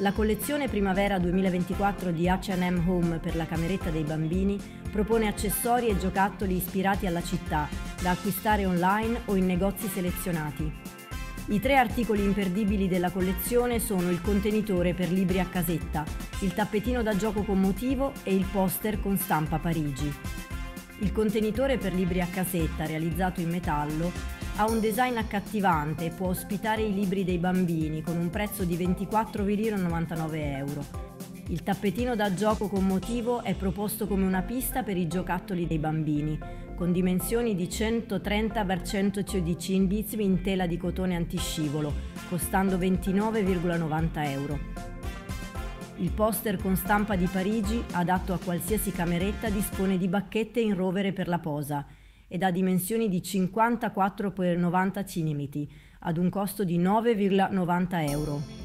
La collezione primavera 2024 di H&M Home per la cameretta dei bambini propone accessori e giocattoli ispirati alla città, da acquistare online o in negozi selezionati. I tre articoli imperdibili della collezione sono il contenitore per libri a casetta, il tappetino da gioco con motivo e il poster con stampa Parigi. Il contenitore per libri a casetta, realizzato in metallo, ha un design accattivante e può ospitare i libri dei bambini con un prezzo di 24,99 euro. Il tappetino da gioco con motivo è proposto come una pista per i giocattoli dei bambini, con dimensioni di 130 x 116 in bizzi in tela di cotone antiscivolo, costando 29,90 euro. Il poster con stampa di Parigi, adatto a qualsiasi cameretta, dispone di bacchette in rovere per la posa ed ha dimensioni di 54 x 90 cm ad un costo di 9,90 euro.